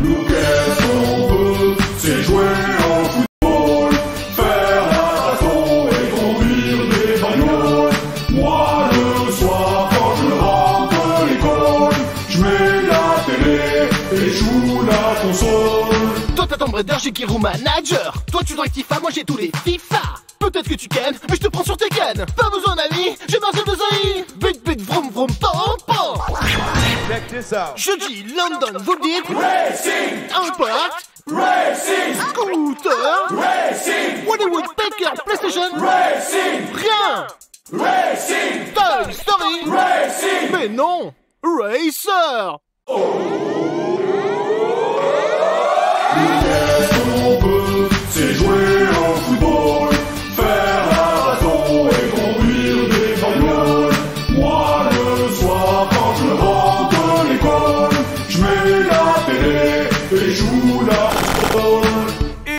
Nous qu'est-ce qu'on veut C'est jouer au football, faire un bâton et conduire des bagnoles. Moi le soir quand je rentre de l'école, je mets la télé et joue la console. Toi t'as ton brother, j'ai Kirou Manager Toi tu dois FIFA, moi j'ai tous les FIFA Peut-être que tu kennes, mais je te prends sur tes cannes Pas besoin d'amis, j'ai Marcel This out. Je dis London, vous dites Racing, Impact, racing, Scooter, racing, Hollywood Baker, PlayStation. Racing, Rien. Racing, Toy Story. Racing. Mais non. Racer. Qu'est-ce je rentre de